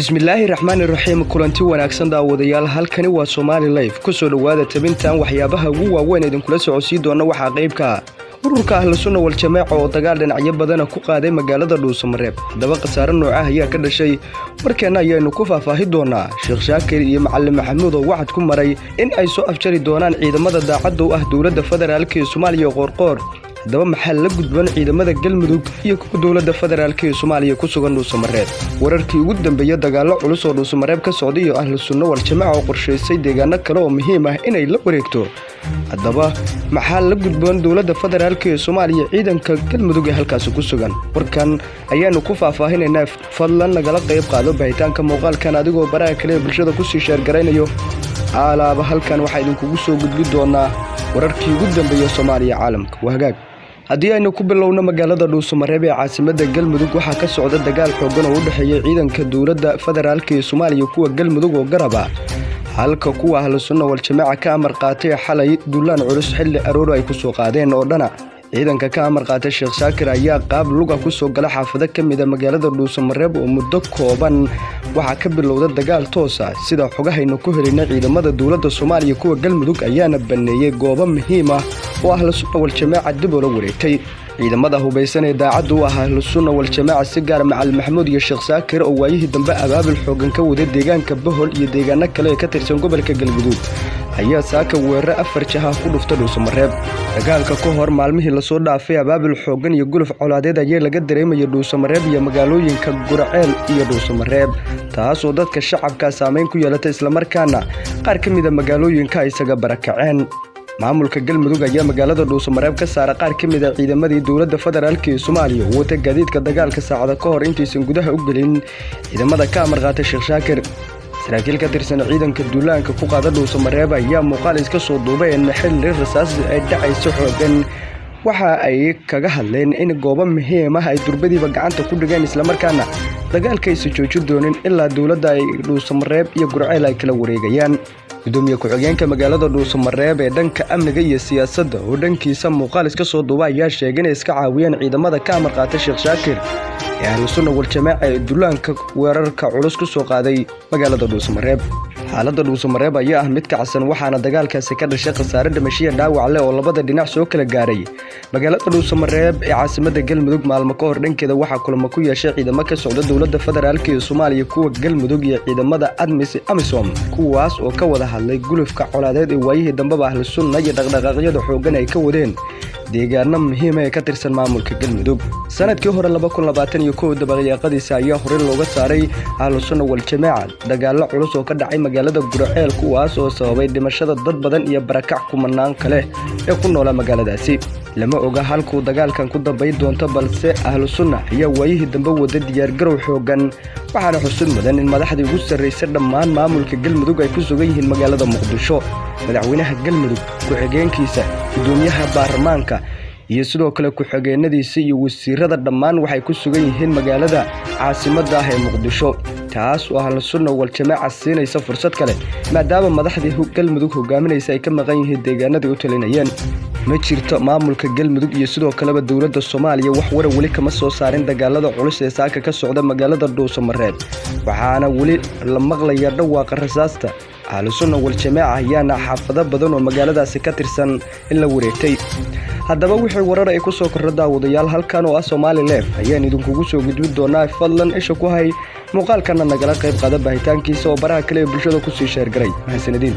bismillaahi raxmaani raxiim kulanti wanaagsan daawadayaal halkani waa somaali life. Kusoo dhowaada tabintan waxyaabaha ugu waaweyn idinkula socodsiin doona waxaa qaybka ururka ahlu sunna wal oo dagaal dhinacyo badana ku qaaday magaalada dhuusamareeb haddaba khasaare nooca ayaa ka dhashay. Warkeenna ayaynu ku faahfaahi doonaa. Sheekh shaakir iyo macalin maxamuud oo wacad ku maray in ay soo afjari doonaan ciidamada daacadda u ah dowladda federaalk ee soomaaliya qoorqoor haddaba maxaa la gudban ciidamada galmudug iyo kuwa dowladda federaalk ee soomaaliya ku sugan dhuusamareeb wararkii ugu dambeeya dagaallo culus oo dhuusamareeb ka socday iyo ahlu sunno wal jamaaca oo qorshaysay deegaano kale oo muhiim ah inay la wareegto. Haddaba maxaa la gudboon dowladda federaalk ee soomaaliya ciidanka galmudug ee halkaasi ku sugan? Warkan ayaanu ku faahfaahinaynaa fadlan nagala qayb qaado bahitaanka muuqaalkan adigoo baraha kale ee bulshada ku sii sheergaraynayo aalaaba halkan waxaa idinkugu soo gudbi doonaa wararkii ugu dambeeya soomaaliya caalamka. Waa hagaag haddii aynu ku bilowno magaalada dhuusamareeb ee caasimadda galmudug waxaa ka socda dagaal xooggan oo u dhexeeya ciidanka dowladda federaalk ee soomaaliya kuwa galmudug oo garab ah halka kuwa ahlu sunna wal jamaaca ka amar qaatay xalay duulaan culus xilli arooro ay ku soo qaadeen oo dhana. Ciidanka ka amar qaatay sheekh shaakir ayaa qaab luga ku soo gala xaafado ka mida magaalada dhuusamareeb oo muddo kooban. Waxaa ka bilowda dagaal toosa sida xogahaynu ku helinay ciidamada dowladda soomaaliya kuwa galmudug ayaana banneeyey goobo muhiim ah oo ahlu sunna wal jamaaca dib oola wareegtay. Ciidamada hubaysan ee daacadda u ah ahlu sunna wal jamaaca si gaara macalin maxamuud iyo sheekh saakir oo waayihii dambe abaabul xoogan ka waday deegaanka bohol iyo deegaano kale ee ka tirsan gobolka galmudug ayaa saaka weerare afar jaha ku dhufta dhuusamareeb dagaalka ka hor maalmihii la soo dhaafay abaabul xooggan iyo guluf colaadeed ayaa laga dareemaya dhuusamareeb iyo magaalooyinka guraceel iyo dhuusamareeb taasoo dadka shacabka saamayn ku yeelata islamarkaana qaar ka mida magaalooyinka isaga barakaceen maamulka galmudug ayaa magaalada dhuusamareeb ka saara qaar ka mid a ciidamadii dowladda federaalk ee soomaaliya. U wata gaadiidka dagaalka saacada ka hor intaysan gudaha u gelin ciidamada ka amar qaatay sheekh shaakir. Saraakiil ka tirsan ciidanka duulaanka ku qaada dhuusamareeb ayaa muuqaal iska soo duubeen xilli rasaas ay dhacayso xoogan waxa ay kaga hadleen in goobo muhiim ah ay durbadiiba gacanta ku dhigeen islamarkaana dagaalka aysa joojin doonin ilaa dowladda ay dhuusamareeb iyo gurceel ay kala wareegayaan. Gudoomiye ku-xigeenka magaalada dhuusamareeb ee dhanka amniga iyo siyaasadda oo dhankiisa muuqaal iska soo duuba ayaa sheegay inay iska caawiyeen ciidamada ka amar qaatay sheekh shaakir ee ahlu sunna wal jamaaca ee duulaanka weerarka culus ku soo qaaday magaalada dhuusamareeb xaaladda dhuusamareeb ayaa ah mid kacsan waxaana dagaalkaasi ka dhashay khasaare dhimashiya dhaawac leh oo labada dhinac soo kala gaaray. Magaalada dhuusamareeb ee caasimadda galmudug maalmo ka hor dhankeeda waxaa kulamo ku yeeshay ciidamo ka socda dowladda federaalk ee soomaaliya kuwa galmudug iyo ciidamada admis amisom kuwaas oo ka wada hadlay gulufka colaadeed ee waayihii dambeba ahlu sunna iyo dhaqdhaqaaqyada xooggan ay ka wadeen deegaano muhiima ee ka tirsan maamulka galmudug sannadkii hore dabaqyaaqadiisa ayaa horey looga saaray ahlu sunna wal jamaaca dagaallo culus oo ka dhacay magaalada guraceel kuwaas oo sababay dhimashada dad badan iyo barakac kumanaan kale ee ku noola magaaladaasi. Lama oga halkuu dagaalkan ku dambayn doonto balse ahlu sunna ayaa waayihii dambe wada diyaargarow xoogan waxaana xusud mudan in madaxdii ugu sarraysa dhammaan maamulka galmudug ay ku sugan yihiin magaalada muqdisho. Madaxweynaha galmudug ku-xigeenkiisa gudoomiyaha baarlamaanka iyo sidoo kale ku-xigeenadiisa iyo wasiirada dhammaan waxay ku sugan yihiin magaalada caasimadda ah ee muqdisho. Taas oo ahlu sunna wal jamaaca siinaysa fursad kale maadaama madaxdii galmudug hogaaminaysa ay ka maqan yihiin deegaanadii u talinayeen. Ma jirto maamulka galmudug iyo sidoo kaleba dowladda soomaaliya wax wara weli kama soo saarin dagaalada culus ee saaka ka socda magaalada dhuusamareeb waxaana weli la maqlaya dhawaaqa rasaasta ahlu sunna wal jamaaca ayaana xaafado badan oo magaaladaasi ka tirsan in la wareegtay. Haddaba wixii warar ay ku soo korro daawadayaal halkan oo ah somaali leef ayaan idinkugu soo gudbin doonaa fadlan isha ku hay. Muuqaalkana nagala qayb qaada baahitaankiisa oo baraha kale ee bulshada ku sii sheergaray. Mahadsanadiin